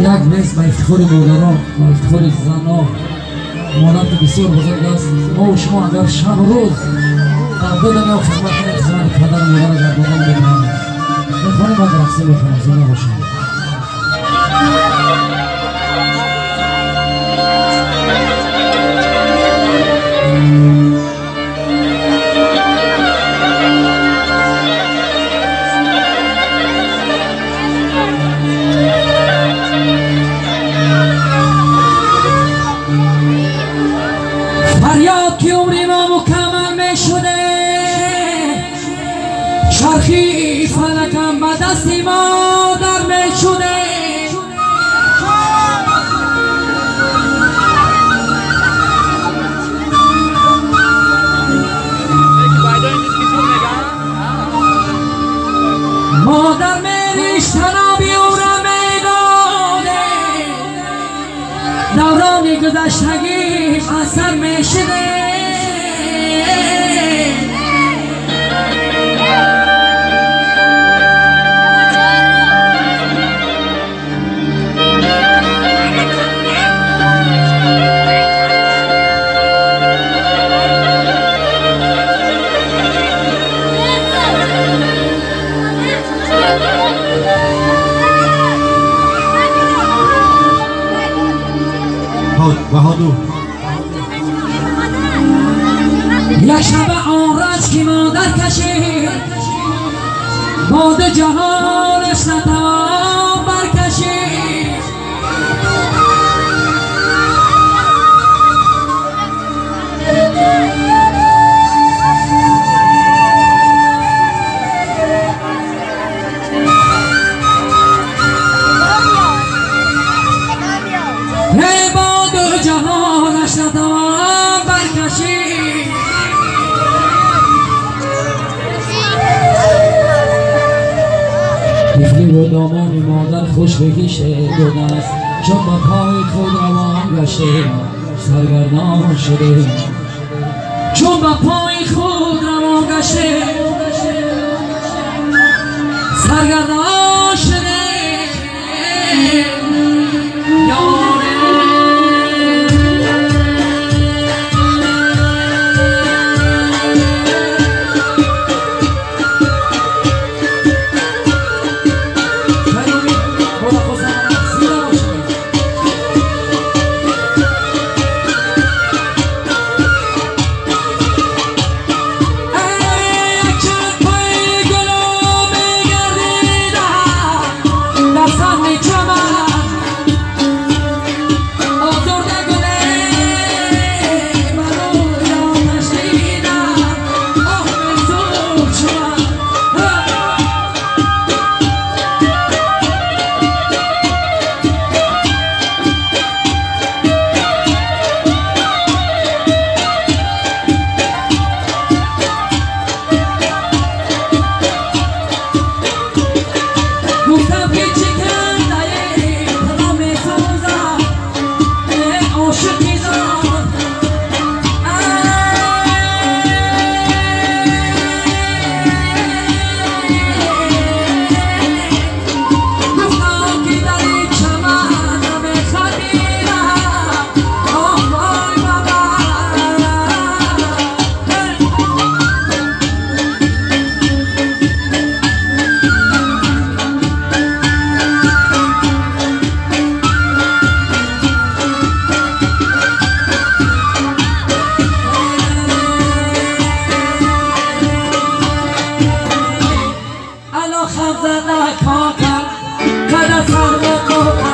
یک میز به افتخار مادران و افتخار زنان که بسیار بزرگ است. ما و شما اگر شب روز در دو دنیا خدمت کنید خدمت پدر مادر در بودن بکنید می‌خوانیم باید رقصه زنده باشیم چرخی فلکم به دستی ما در می شده. مادر میریش تنابی او را دوران گذشتگی اثر می‌شده баҳоду. Як шаба он раҷ ки модар кашид боди ҷаҳон. طفلی رو دامان مادر خوش بگیشه دو دست چون با پای خود روان گشته. سرگردان شده. چون با پای خود روان گشته. سرگردان شده. খাজানা খাখান খানা সারনা